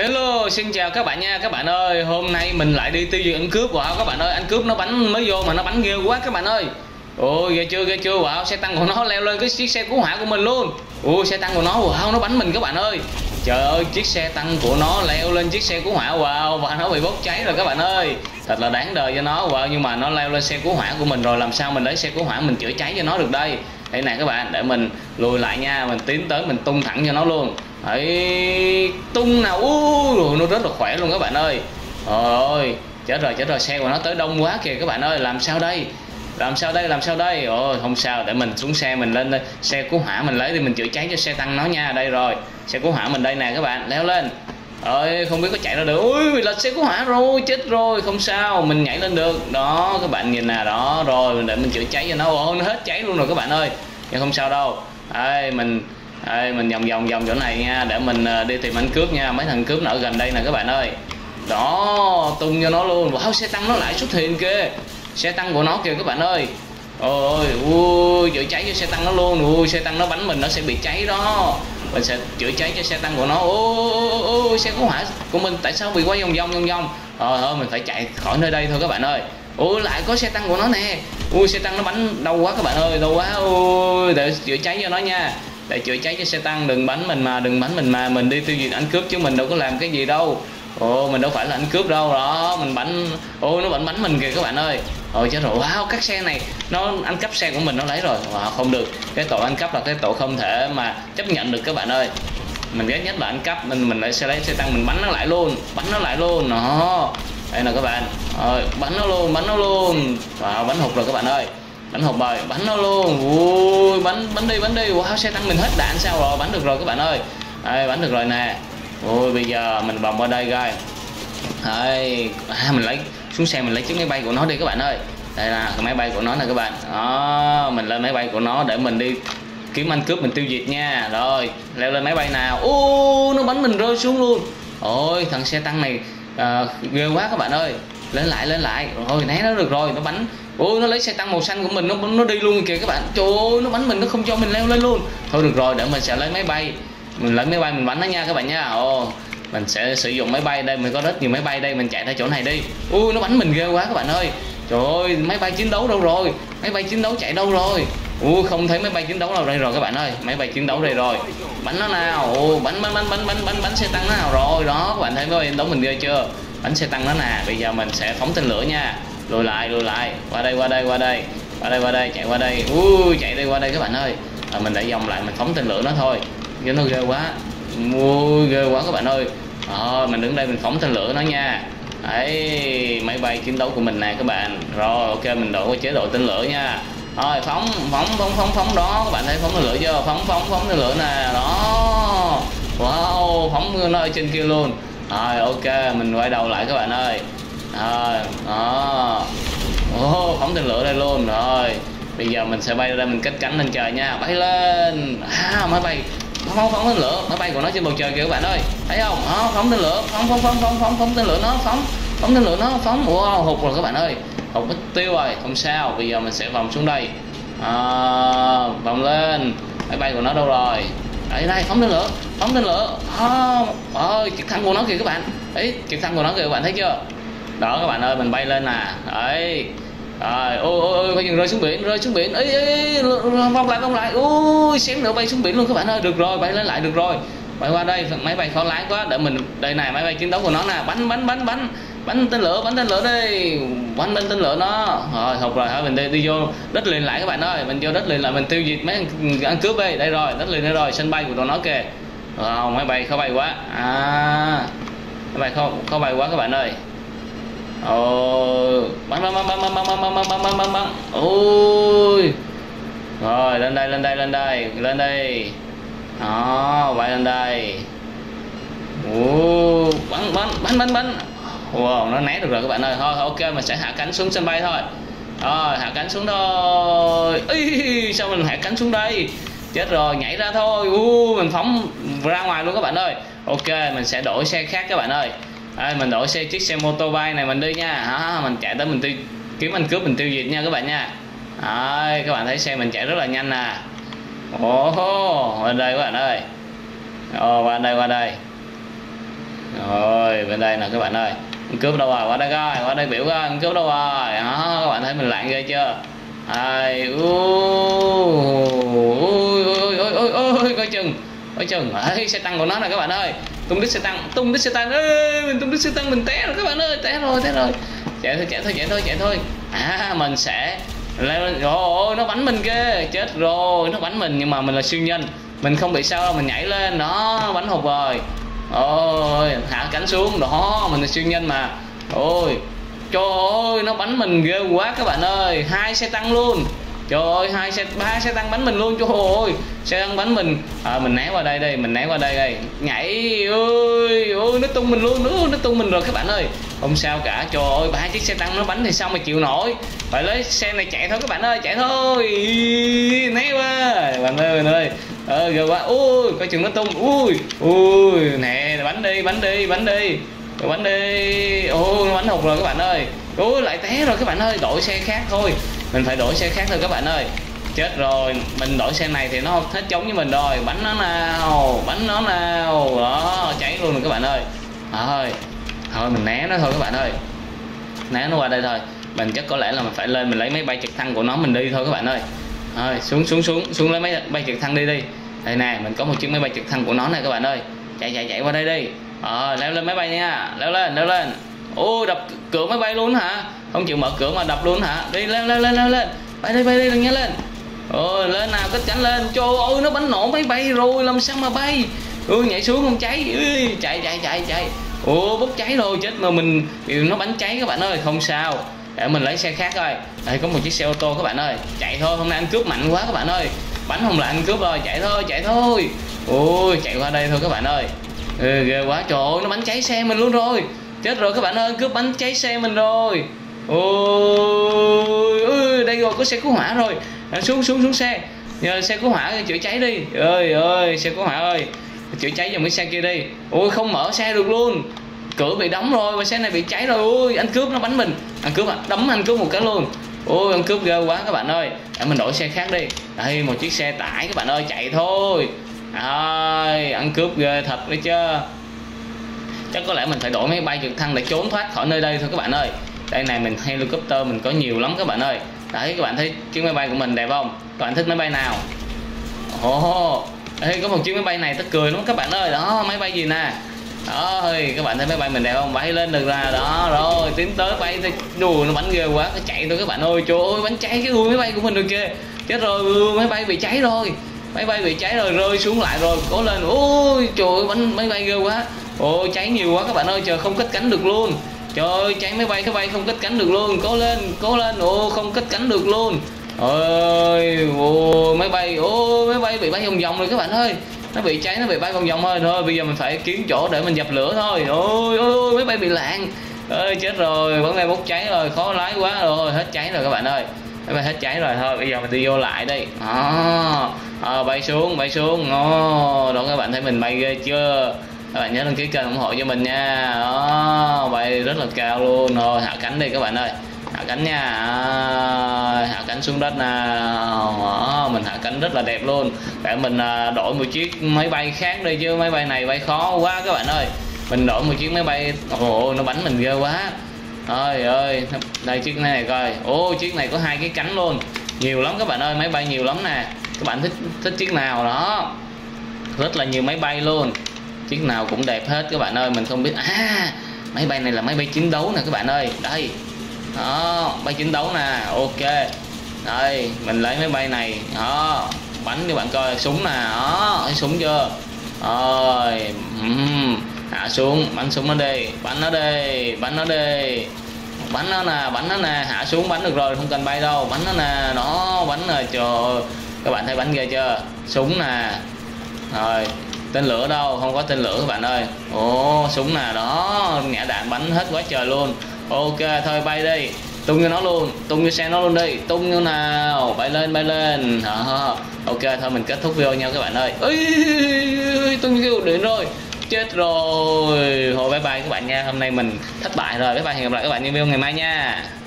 Hello, xin chào các bạn nha. Các bạn ơi Hôm nay mình lại đi tiêu diệt anh cướp. Wow các bạn ơi, anh cướp nó bắn mới vô mà nó bắn ghê quá các bạn ơi. Ôi ghê chưa ghê chưa? Wow xe tăng của nó leo lên cái chiếc xe cứu hỏa của mình luôn. Ui, xe tăng của nó Wow nó bắn mình các bạn ơi. Trời ơi chiếc xe tăng của nó leo lên chiếc xe cứu hỏa Wow và nó bị bốc cháy rồi các bạn ơi. Thật là đáng đời cho nó Wow nhưng mà nó leo lên xe cứu hỏa của mình rồi Làm sao mình lấy xe cứu hỏa mình chữa cháy cho nó được đây? Đây nè các bạn, để mình lùi lại nha, Mình tiến tới, mình tung thẳng cho nó luôn. Ấy tung nào, ui nó rất là khỏe luôn các bạn ơi. Ôi chết rồi chết rồi, xe của nó tới đông quá kìa các bạn ơi, làm sao đây? Làm sao đây, làm sao đây? Ôi, không sao, để mình xuống xe, mình lên đây. Xe cứu hỏa mình lấy thì mình chữa cháy cho xe tăng nó nha, đây rồi. Xe cứu hỏa mình đây nè các bạn, leo lên. Ơi không biết có chạy ra được. Ui mình là xe cứu hỏa rồi, chết rồi, không sao, mình nhảy lên được. Đó, các bạn nhìn nè, đó, rồi, để mình chữa cháy cho nó. Ôi, nó hết cháy luôn rồi các bạn ơi nhưng không sao đâu. Ê, mình Ê, mình vòng vòng vòng chỗ này nha để mình ờ, đi tìm anh cướp nha. Mấy thằng cướp nó ở gần đây nè các bạn ơi. Đó tung cho nó luôn. Wow xe tăng nó lại xuất hiện kìa. Xe tăng của nó kìa các bạn ơi. Ôi ui chữa cháy cho xe tăng nó luôn. Ui xe tăng nó bắn mình nó sẽ bị cháy đó. Mình sẽ chữa cháy cho xe tăng của nó. Ôi, ôi, xe cứu hỏa của mình tại sao bị quay vòng vòng vòng vòng? Ờ thôi mình phải chạy khỏi nơi đây thôi các bạn ơi ui lại có xe tăng của nó nè. Ui xe tăng nó bắn đau quá các bạn ơi đau quá. Ui để chữa cháy cho nó nha. Để chữa cháy cho xe tăng đừng bắn mình mà đừng bắn mình mà. Mình đi tiêu diệt anh cướp chứ mình đâu có làm cái gì đâu. Ồ mình đâu phải là anh cướp đâu. Đó mình bắn ôi nó bắn bắn mình kìa các bạn ơi. Ôi chết rồi. Wow các xe này nó ăn cắp xe của mình nó lấy rồi. Wow, không được. Cái tội ăn cắp là cái tội không thể mà chấp nhận được các bạn ơi. Mình ghét nhất là ăn cắp mình mình lại sẽ lấy xe tăng mình bắn nó lại luôn bắn nó lại luôn. Nó đây là các bạn. Rồi bắn nó luôn bắn nó luôn. Wow bắn hụt rồi các bạn ơi. Bắn hộp rồi bắn nó luôn. Ui bắn bắn đi bắn đi. Wow xe tăng mình hết đạn sao rồi? Bắn được rồi các bạn ơi. Đây bắn được rồi nè. Ui bây giờ mình vòng qua đây coi. Đây à, mình lấy xuống xe mình lấy chiếc máy bay của nó đi các bạn ơi. Đây là cái máy bay của nó nè các bạn. Đó mình lên máy bay của nó để mình đi kiếm anh cướp mình tiêu diệt nha. Rồi leo lên máy bay nào. U nó bắn mình rơi xuống luôn. Ôi thằng xe tăng này à, ghê quá các bạn ơi. Lên lại lên lại. Rồi né nó được rồi. Nó bắn. Ôi nó lấy xe tăng màu xanh của mình. Nó nó đi luôn kìa các bạn. Trời ơi nó bắn mình. Nó không cho mình leo lên luôn. Thôi được rồi để mình sẽ lấy máy bay. Mình lấy máy bay mình bắn nó nha các bạn nha. Ồ mình sẽ sử dụng máy bay đây. Mình có rất nhiều máy bay đây. Mình chạy ra chỗ này đi. Ui nó bắn mình ghê quá các bạn ơi. Trời ơi máy bay chiến đấu đâu rồi? Máy bay chiến đấu chạy đâu rồi? Ui không thấy máy bay chiến đấu nào đây rồi các bạn ơi. Máy bay chiến đấu đây rồi. Bắn nó nào? Ui bắn bắn bắn bắn bắn bắn bắn xe tăng nó nào rồi? Đó các bạn thấy máy bay chiến đấu mình ghê chưa? Bắn xe tăng nó nè. Bây giờ mình sẽ phóng tên lửa nha. Lùi lại lùi lại. Qua đây qua đây qua đây. Qua đây qua đây chạy qua đây. Ui chạy đây qua đây các bạn ơi. À, mình để vòng lại mình phóng tên lửa nó thôi. Chứ nó ghê quá. Ui ghê quá các bạn ơi. À, mình đứng đây mình phóng tên lửa nó nha. Đấy máy bay chiến đấu của mình nè các bạn. Rồi ok mình đổi qua chế độ tên lửa nha rồi phóng phóng phóng phóng phóng đó. Các bạn thấy phóng tên lửa chưa? Phóng phóng phóng tên lửa nè. Đó. Wow phóng nó ở trên kia luôn. Rồi ok mình quay đầu lại các bạn ơi. Rồi đó. Oh, phóng tên lửa đây luôn. Rồi bây giờ mình sẽ bay ra mình kết cánh lên trời nha. Bay lên. À máy bay. Phóng phóng tên lửa. Máy bay của nó trên bầu trời kìa các bạn ơi. Thấy không? Đó, phóng tên lửa. Phóng phóng phóng phóng phóng phóng tên lửa nó. Phóng phóng tên lửa nó. Phóng. Wow hụt rồi các bạn ơi không mất tiêu rồi không sao bây giờ mình sẽ vòng xuống đây. À, vòng lên. Máy bay của nó đâu rồi? Đây đây phóng tên lửa phóng tên lửa. À, ơi trực thăng của nó kìa các bạn. Ấy trực thăng của nó kìa các bạn thấy chưa? Đó các bạn ơi mình bay lên nè. Đấy. Rồi ôi ôi ôi phải rơi xuống biển rơi xuống biển. Ấy ấy vòng lại vòng lại. Ui xém nữa bay xuống biển luôn các bạn ơi. Được rồi bay lên lại được rồi bay qua đây máy bay khó lái quá để mình đây này máy bay chiến đấu của nó nè bắn bắn bắn bắn bắn tên lửa bắn tên lửa đi bắn lên tên lửa nó rồi học rồi hả mình đi, đi vô đất liền lại các bạn ơi mình vô đất liền lại mình tiêu diệt mấy ăn cướp đi đây rồi đất liền đây rồi sân bay của tụi nó kìa wow, máy bay khó bay quá à máy bay khó khó bay quá các bạn ơi ồ bắn bắn bắn bắn bắn bắn bắn bắn bắn bắn bắn bắn ôi rồi lên đây lên đây lên đây lên đây đó bay lên đây. Ồ bắn bắn bắn bắn bắn. Wow nó né được rồi các bạn ơi. Thôi ok mình sẽ hạ cánh xuống sân bay thôi. Rồi hạ cánh xuống thôi. Ý, sao mình hạ cánh xuống đây? Chết rồi nhảy ra thôi. U mình phóng ra ngoài luôn các bạn ơi. Ok mình sẽ đổi xe khác các bạn ơi. À, mình đổi xe chiếc xe mô tô bay này mình đi nha. À, mình chạy tới mình tiêu kiếm anh cướp mình tiêu diệt nha các bạn nha. À, các bạn thấy xe mình chạy rất là nhanh nè ồ oh, bên đây các bạn ơi. Ồ qua đây qua đây. Rồi bên đây nè các bạn ơi. Cướp đâu rồi? Qua đây coi qua đây biểu coi cướp đâu rồi? Đó các bạn thấy mình lạng ghê chưa? Ai ui ui ui ui ui coi chừng coi chừng. Ấy xe tăng của nó nè các bạn ơi. Tung đít xe tăng tung đít xe tăng. Ê, mình tung đít xe tăng mình té rồi các bạn ơi té rồi té rồi. Chạy thôi chạy thôi chạy thôi chạy thôi. À mình sẽ lên rồi nó bắn mình kia chết rồi nó bắn mình nhưng mà mình là siêu nhân. Mình không bị sao đâu mình nhảy lên nó bắn hụt rồi ôi hạ cánh xuống đó mình là siêu nhân mà. Ôi trời ơi nó bắn mình ghê quá các bạn ơi hai xe tăng luôn. Trời ơi hai xe ba xe tăng bắn mình luôn trời ơi xe tăng bắn mình. À, mình né qua đây đây mình né qua đây đây. Nhảy ơi ôi nó tung mình luôn nó, nó tung mình rồi các bạn ơi không sao cả. Trời ơi ba chiếc xe tăng nó bắn thì sao mà chịu nổi? Phải lấy xe này chạy thôi các bạn ơi, chạy thôi. Né quá bạn ơi bạn ơi. Ờ ghê quá. Ui, coi chừng nó tung. Ui ui, nè bắn đi bắn đi bắn đi. Bắn đi. Ôi nó bắn hụt rồi các bạn ơi. Ui lại té rồi các bạn ơi. Đổi xe khác thôi. Mình phải đổi xe khác thôi các bạn ơi. Chết rồi. Mình đổi xe này thì nó hết chống với mình rồi. Bắn nó nào bắn nó nào. Đó, cháy luôn rồi các bạn ơi. Thôi thôi mình né nó thôi các bạn ơi. Né nó qua đây thôi. Mình chắc có lẽ là mình phải lên mình lấy máy bay trực thăng của nó mình đi thôi các bạn ơi. Thôi xuống xuống xuống xuống lấy máy bay trực thăng đi đi. Đây nè mình có một chiếc máy bay trực thăng của nó này các bạn ơi. Chạy chạy chạy qua đây đi. Ờ leo lên máy bay nha. Leo lên leo lên. Ô đập cửa máy bay luôn hả? Không chịu mở cửa mà đập luôn hả? Đi leo leo leo leo lên. Bay đi bay đi đừng nhớ lên. Ôi lên nào cất cánh lên. Trời ơi nó bắn nổ máy bay rồi làm sao mà bay? Ừ nhảy xuống không cháy. Ừ, chạy chạy chạy chạy ô bốc cháy rồi chết mà mình nó bắn cháy các bạn ơi không sao. Để mình lấy xe khác thôi. Đây có một chiếc xe ô tô các bạn ơi. Chạy thôi hôm nay anh cướp mạnh quá các bạn ơi. Bắn không là anh cướp rồi chạy thôi chạy thôi. Ôi chạy qua đây thôi các bạn ơi. Ừ, ghê quá. Trời ơi nó bắn cháy xe mình luôn rồi. Chết rồi các bạn ơi cướp bắn cháy xe mình rồi. Ôi ừ, đây rồi có xe cứu hỏa rồi. À, xuống xuống xuống xe. Nhờ xe cứu hỏa chữa cháy đi. Ơi ơi xe cứu hỏa ơi chữa cháy dòng cái xe kia đi. Ôi không mở xe được luôn. Cửa bị đóng rồi và xe này bị cháy rồi. Ôi anh cướp nó bắn mình. Anh cướp à đấm anh cướp một cái luôn. Ôi anh cướp ghê quá các bạn ơi. Để mình đổi xe khác đi. Đây một chiếc xe tải các bạn ơi chạy thôi. Ơi ăn cướp ghê thật đấy chứ. Chắc có lẽ mình phải đổi máy bay trực thăng để trốn thoát khỏi nơi đây thôi các bạn ơi. Đây này mình helicopter mình có nhiều lắm các bạn ơi. Đấy các bạn thấy chiếc máy bay của mình đẹp không? Các bạn thích máy bay nào? Ồ oh, Ê, có một chiếc máy bay này tức cười lắm. Các bạn ơi đó máy bay gì nè? Đó ơi các bạn thấy máy bay mình đẹp không? Bay lên được ra đó rồi tiến tới bay thì đùa nó bắn ghê quá nó chạy thôi các bạn ơi. Trời ơi bắn cháy cái đuôi máy bay của mình rồi kia chết rồi máy bay bị cháy rồi. Máy bay bị cháy rồi rơi xuống lại rồi cố lên. Ôi trời ơi bắn máy bay ghê quá. Ôi cháy nhiều quá các bạn ơi trời không cất cánh được luôn. Trời ơi cháy máy bay cái bay không cất cánh được luôn. Cố lên cố lên. Ô không cất cánh được luôn ơi ô máy bay ô máy bay bị bay vòng vòng rồi các bạn ơi. Nó bị cháy nó bị bay vòng vòng thôi thôi bây giờ mình phải kiếm chỗ để mình dập lửa thôi. Ôi ôi máy bay bị lạng. Ơi chết rồi vẫn đang bốc cháy rồi khó lái quá rồi hết cháy rồi các bạn ơi. Máy bay hết cháy rồi thôi bây giờ mình đi vô lại đi à, à, bay xuống bay xuống. Oh, đó các bạn thấy mình bay ghê chưa? Các bạn nhớ đăng ký kênh ủng hộ cho mình nha. Đó bay rất là cao luôn. Rồi hạ cánh đi các bạn ơi. Hạ cánh nha. À, cánh xuống đất nào đó, mình hạ cánh rất là đẹp luôn. Để mình à, đổi một chiếc máy bay khác đi chứ máy bay này bay khó quá các bạn ơi. Mình đổi một chiếc máy bay ồ nó bắn mình ghê quá. Ơi ơi đây chiếc này, này coi. Ô chiếc này có hai cái cánh luôn. Nhiều lắm các bạn ơi máy bay nhiều lắm nè. Các bạn thích thích chiếc nào đó? Rất là nhiều máy bay luôn. Chiếc nào cũng đẹp hết các bạn ơi. Mình không biết à máy bay này là máy bay chiến đấu nè các bạn ơi. Đây đó bay chiến đấu nè ok đây, mình lấy máy bay này. Đó, bắn cho bạn coi, súng nè. Đó, thấy súng chưa? Rồi hạ xuống, bắn súng nó đi. Bắn nó đi, bắn nó đi. Bắn nó nè, bắn nó nè. Hạ xuống, bắn được rồi, không cần bay đâu. Bắn nó nè. Nó bắn rồi, trời các bạn thấy bắn ghê chưa? Súng nè. Rồi, tên lửa đâu? Không có tên lửa, các bạn ơi. Ồ, súng nè. Đó nhả đạn bắn hết quá trời luôn. Ok, thôi bay đi tung cho nó luôn tung cho xe nó luôn đi. Tung như nào bay lên bay lên. Hả ok thôi mình kết thúc video nha các bạn ơi. Ê, tung như kêu điện rồi. Chết rồi. Hồi bye bye các bạn nha. Hôm nay mình thất bại rồi. Bye bye hẹn gặp lại các bạn trong video ngày mai nha.